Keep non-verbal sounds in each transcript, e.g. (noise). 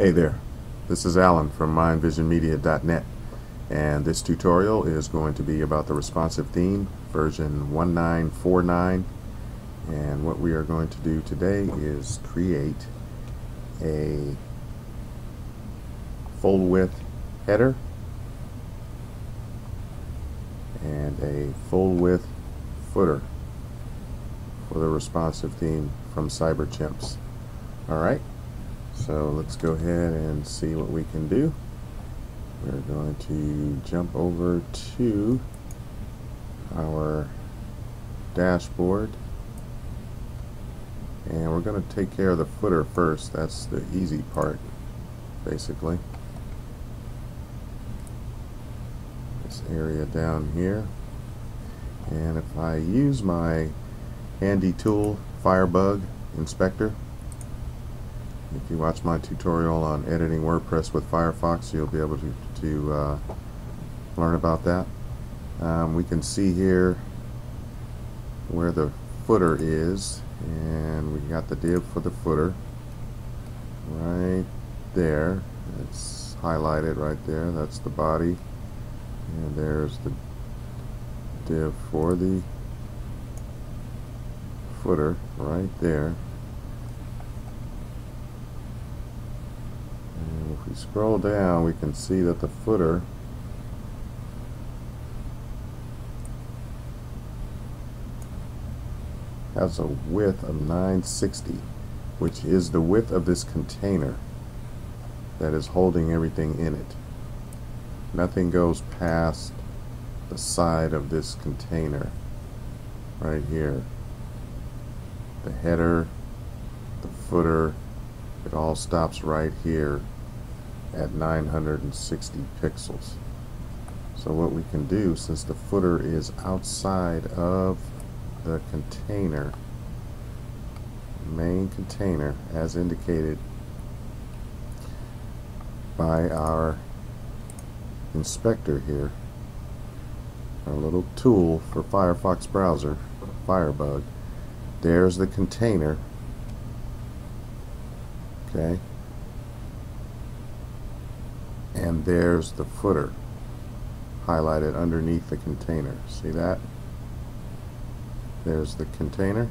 Hey there, this is Allan from mindvisionmedia.net and this tutorial is going to be about the responsive theme version 1949 and what we are going to do today is create a full width header and a full width footer for the responsive theme from Cyberchimps. Alright, so let's go ahead and see what we can do. We're going to jump over to our dashboard and we're going to take care of the footer first. That's the easy part basically. This area down here and if I use my handy tool Firebug Inspector if you watch my tutorial on editing WordPress with Firefox you'll be able to, to uh, learn about that. Um, we can see here where the footer is and we got the div for the footer right there. It's highlighted right there. That's the body. And there's the div for the footer right there and if we scroll down we can see that the footer has a width of 960 which is the width of this container that is holding everything in it. Nothing goes past the side of this container right here. The header the footer it all stops right here at 960 pixels. So what we can do since the footer is outside of the container main container as indicated by our inspector here our little tool for Firefox browser Firebug there's the container. Okay and there's the footer highlighted underneath the container see that there's the container.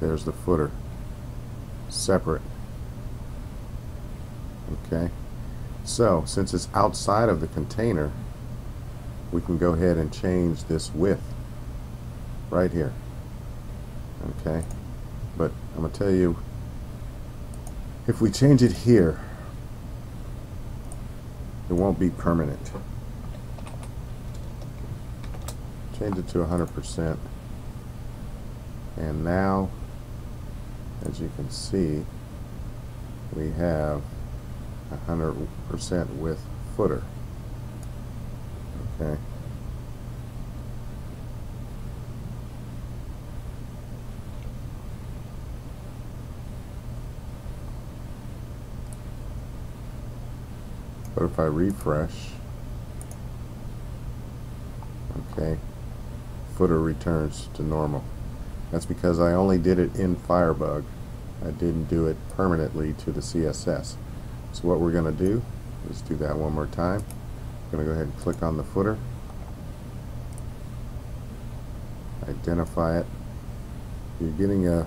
There's the footer. Separate. Okay. So, since it's outside of the container, we can go ahead and change this width right here. Okay. But I'm going to tell you, if we change it here, it won't be permanent. Change it to 100% and now as you can see we have 100% with footer. Okay but if I refresh okay footer returns to normal that's because I only did it in Firebug. I didn't do it permanently to the CSS. So what we're going to do, let's do that one more time. I'm going to go ahead and click on the footer. Identify it. You're getting a,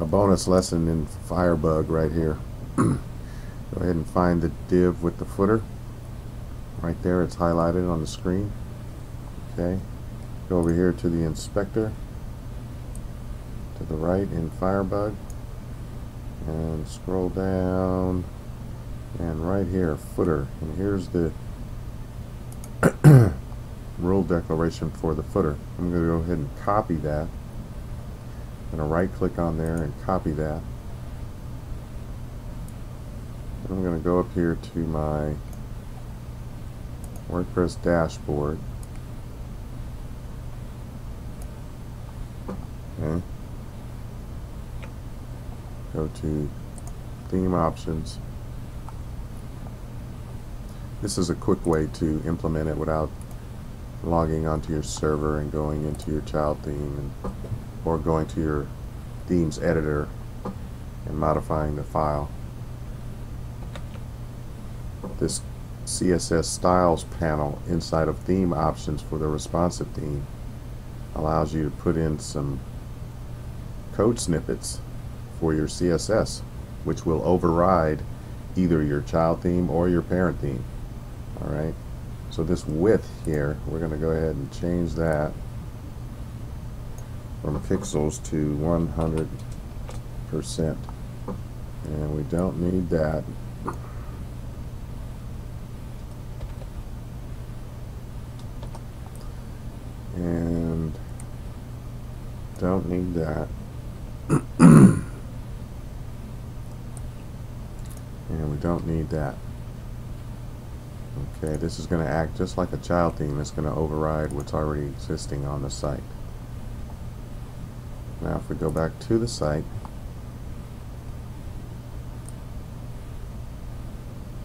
a bonus lesson in Firebug right here. (clears throat) go ahead and find the div with the footer. Right there, it's highlighted on the screen. Okay. Go over here to the inspector. To the right in Firebug. And scroll down. And right here footer. And here's the (coughs) rule declaration for the footer. I'm going to go ahead and copy that. I'm going to right click on there and copy that I'm going to go up here to my WordPress dashboard. Okay. Go to theme options. This is a quick way to implement it without logging onto your server and going into your child theme and, or going to your themes editor and modifying the file this CSS styles panel inside of theme options for the responsive theme allows you to put in some code snippets for your CSS which will override either your child theme or your parent theme. Alright so this width here we're going to go ahead and change that from pixels to 100 percent. And we don't need that and don't need that. And we don't need that. Okay this is going to act just like a child theme. It's going to override what's already existing on the site. Now if we go back to the site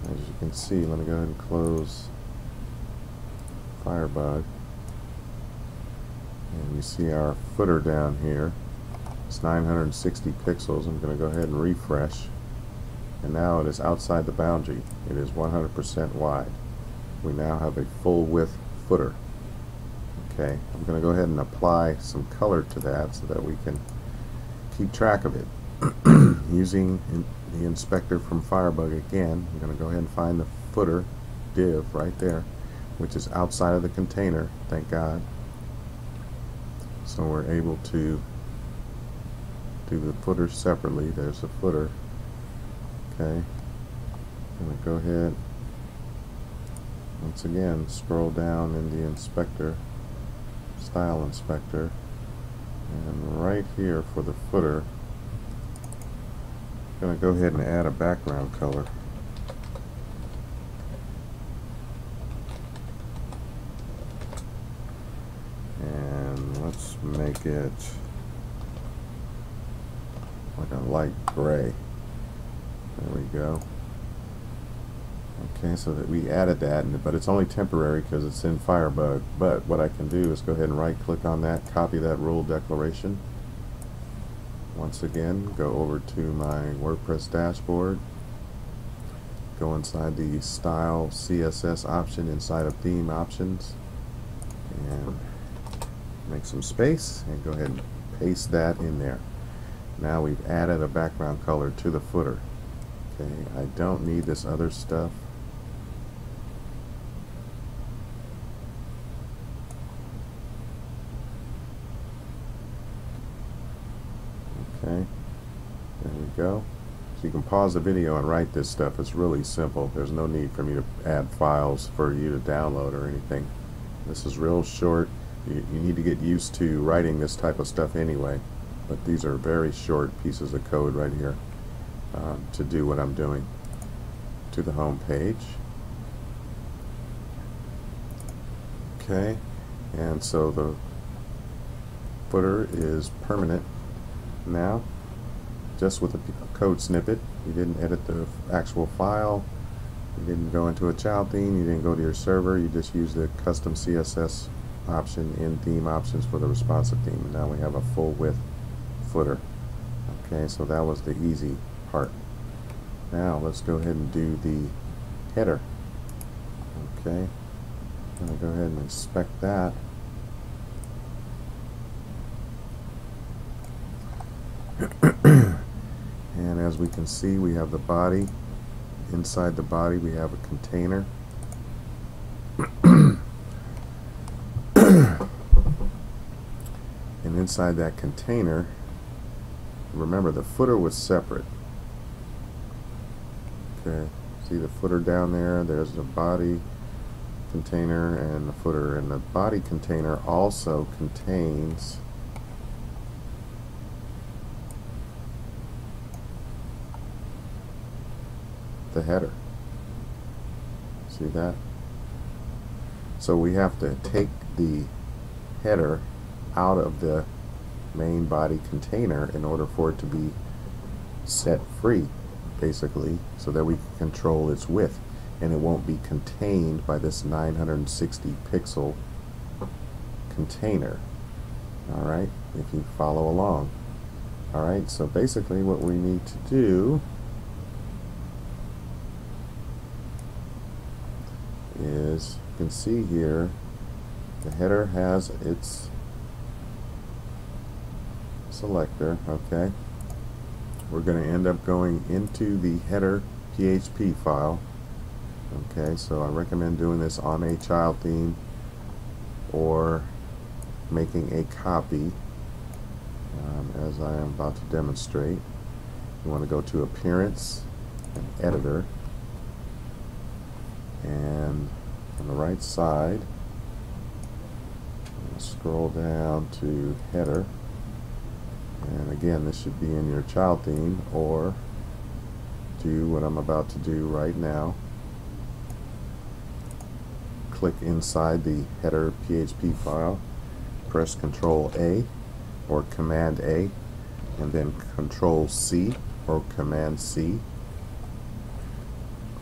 as you can see let me go ahead and close Firebug you see our footer down here. It's 960 pixels. I'm going to go ahead and refresh. And now it is outside the boundary. It is 100% wide. We now have a full width footer. Okay I'm going to go ahead and apply some color to that so that we can keep track of it. (clears throat) Using the inspector from Firebug again I'm going to go ahead and find the footer div right there which is outside of the container thank God so we're able to do the footer separately. There's the footer. Okay. I'm going to go ahead. Once again scroll down in the inspector style inspector. And right here for the footer I'm going to go ahead and add a background color and let's like a light gray. There we go. Okay, so that we added that, but it's only temporary because it's in Firebug. But what I can do is go ahead and right click on that, copy that rule declaration. Once again, go over to my WordPress dashboard, go inside the Style CSS option inside of Theme Options, and make some space, and go ahead and paste that in there. Now we've added a background color to the footer. Okay, I don't need this other stuff. Okay, there we go. So you can pause the video and write this stuff. It's really simple. There's no need for me to add files for you to download or anything. This is real short. You, you need to get used to writing this type of stuff anyway. But these are very short pieces of code right here uh, to do what I'm doing. To the home page. Okay, and so the footer is permanent now just with a code snippet you didn't edit the actual file you didn't go into a child theme you didn't go to your server you just used the custom CSS option in theme options for the responsive theme and now we have a full width footer. Okay so that was the easy part. Now let's go ahead and do the header. Okay I'm going to go ahead and inspect that. (clears throat) And as we can see we have the body. Inside the body we have a container and inside that container remember the footer was separate okay see the footer down there there's the body container and the footer and the body container also contains the header. See that? So we have to take the header out of the main body container in order for it to be set free basically so that we can control its width. And it won't be contained by this 960 pixel container. Alright if you follow along. Alright so basically what we need to do is you can see here the header has its selector okay? We're going to end up going into the header PHP file okay? So I recommend doing this on a child theme or making a copy um, as I am about to demonstrate. You want to go to appearance and editor and on the right side scroll down to header and again this should be in your child theme or do what I'm about to do right now. Click inside the header PHP file press control A or command A and then control C or command C.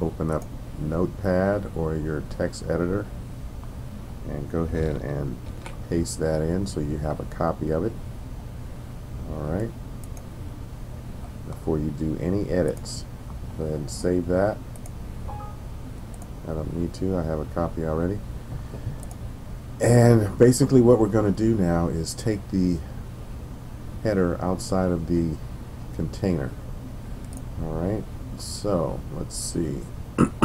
Open up notepad or your text editor and go ahead and paste that in so you have a copy of it alright before you do any edits. Go ahead and save that. I don't need to I have a copy already. And basically what we're going to do now is take the header outside of the container. Alright so let's see. (clears throat) We're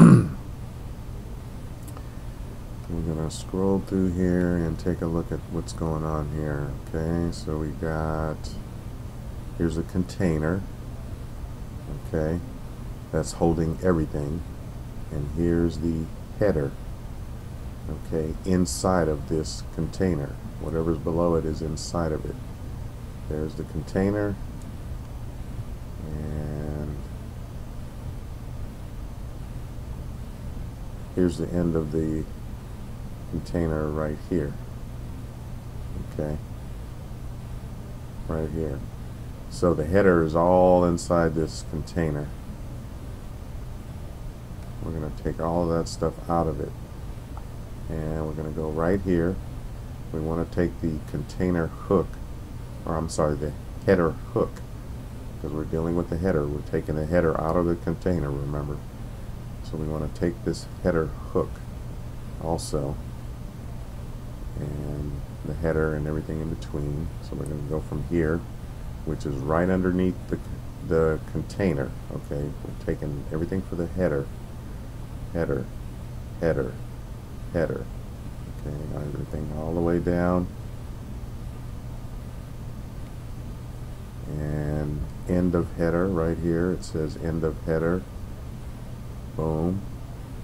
going to scroll through here and take a look at what's going on here okay? So we got here's a container okay that's holding everything. And here's the header okay inside of this container. Whatever's below it is inside of it. There's the container. And here's the end of the container right here okay? Right here so the header is all inside this container. We're going to take all of that stuff out of it. And we're going to go right here. We want to take the container hook or I'm sorry the header hook because we're dealing with the header. We're taking the header out of the container remember? So we want to take this header hook also and the header and everything in between. So we're going to go from here, which is right underneath the, the container. Okay, we're taking everything for the header, header, header, header. Okay, everything all the way down. And end of header right here. It says end of header. Boom.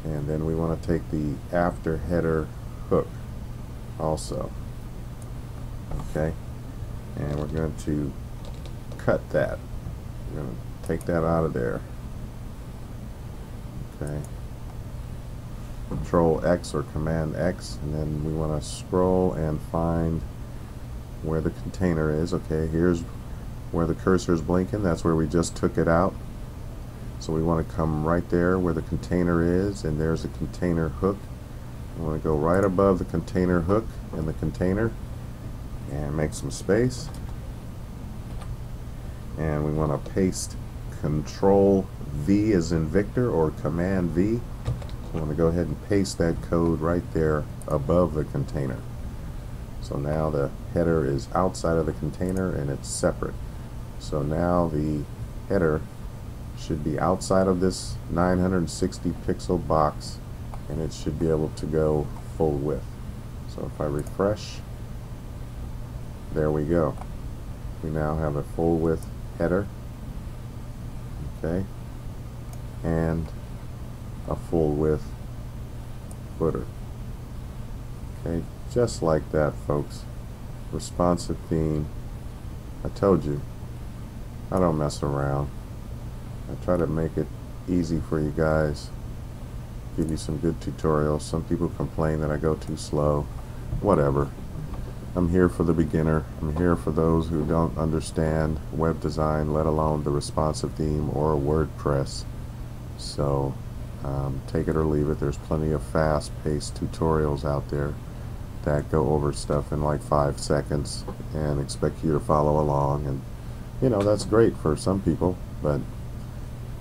And then we want to take the after header hook also okay and we're going to cut that. We're going to take that out of there. Okay. Control X or command X and then we want to scroll and find where the container is. Okay here's where the cursor is blinking. That's where we just took it out. So we want to come right there where the container is and there's a container hook. I want to go right above the container hook in the container and make some space and we want to paste control V as in Victor or command V we want to go ahead and paste that code right there above the container so now the header is outside of the container and it's separate so now the header should be outside of this 960 pixel box and it should be able to go full width. So if I refresh, there we go. We now have a full width header, okay, and a full width footer. Okay, just like that, folks. Responsive theme. I told you, I don't mess around. I try to make it easy for you guys give you some good tutorials. Some people complain that I go too slow. Whatever. I'm here for the beginner. I'm here for those who don't understand web design, let alone the responsive theme or WordPress. So um, take it or leave it. There's plenty of fast-paced tutorials out there that go over stuff in like five seconds and expect you to follow along. And you know that's great for some people, but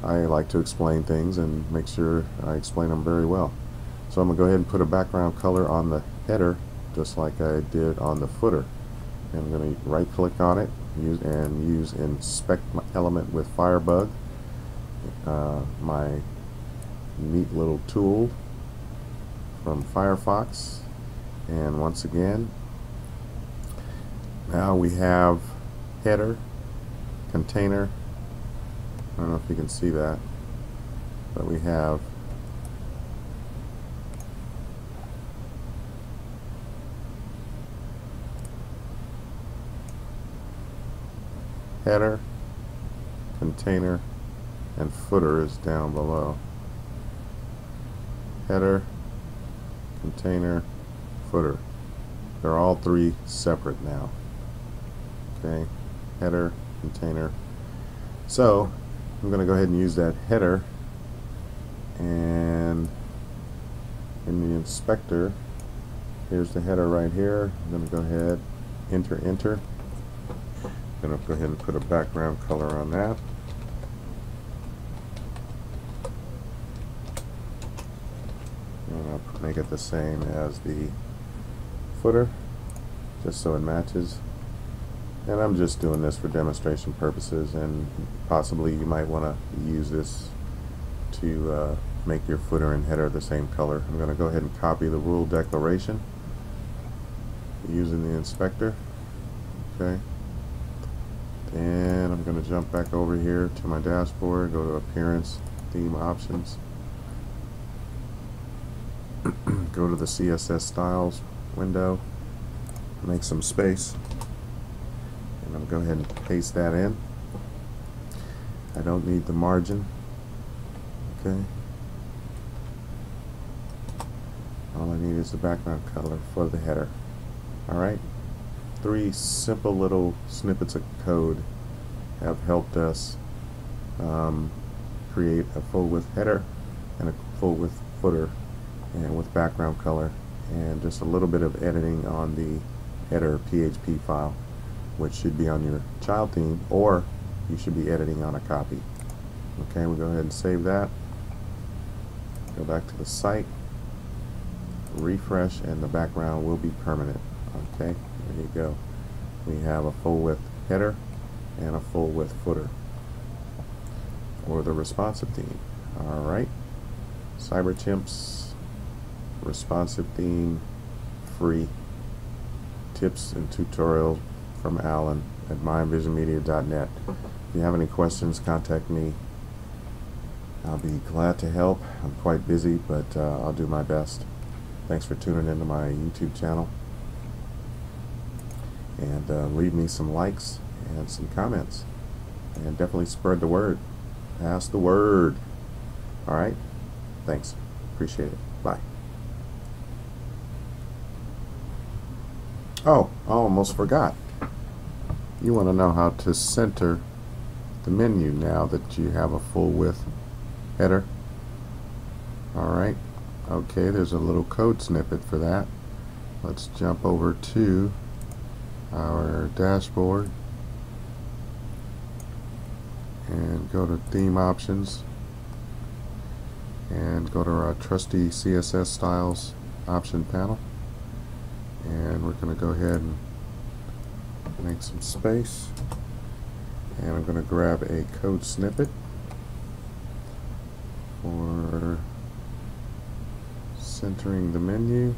I like to explain things and make sure I explain them very well. So I'm to go ahead and put a background color on the header just like I did on the footer. I'm going to right click on it use and use inspect my element with Firebug, uh, my neat little tool from Firefox. And once again, now we have header, container, I don't know if you can see that, but we have header, container, and footer is down below. Header, container, footer. They're all three separate now. Okay, header, container. So, I'm going to go ahead and use that header and in the inspector here's the header right here I'm going to go ahead enter enter going to go ahead and put a background color on that and I'll make it the same as the footer just so it matches and I'm just doing this for demonstration purposes and possibly you might want to use this to uh, make your footer and header the same color. I'm going to go ahead and copy the rule declaration using the inspector. Okay. And I'm going to jump back over here to my dashboard, go to Appearance, Theme Options, (clears throat) go to the CSS Styles window, make some space, and I'm going to go ahead and paste that in. I don't need the margin. Okay. All I need is the background color for the header. Alright. Three simple little snippets of code have helped us um, create a full width header and a full width footer and with background color and just a little bit of editing on the header PHP file which should be on your child theme or you should be editing on a copy. Okay, we'll go ahead and save that. Go back to the site, refresh, and the background will be permanent. Okay, there you go. We have a full width header and a full width footer for the responsive theme. Alright, CyberChimps responsive theme free tips and tutorials from Allan at mindvisionmedia.net. If you have any questions, contact me. I'll be glad to help. I'm quite busy, but uh, I'll do my best. Thanks for tuning into my YouTube channel. And uh, leave me some likes and some comments. And definitely spread the word. Pass the word. Alright? Thanks. Appreciate it. Bye. Oh, I almost forgot you want to know how to center the menu now that you have a full width header alright okay there's a little code snippet for that let's jump over to our dashboard and go to theme options and go to our trusty CSS styles option panel. And we're going to go ahead and make some space. And I'm going to grab a code snippet for centering the menu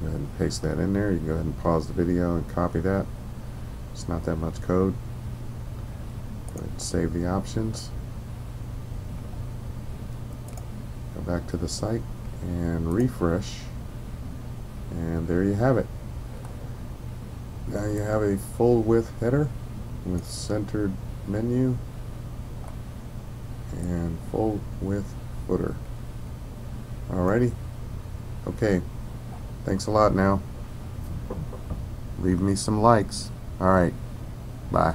go ahead and paste that in there you can go ahead and pause the video and copy that it's not that much code Go ahead and save the options. Go back to the site and refresh. And there you have it. Now you have a full width header with centered menu and full width footer. Alrighty. Okay. Thanks a lot now. Leave me some likes. Alright. Bye.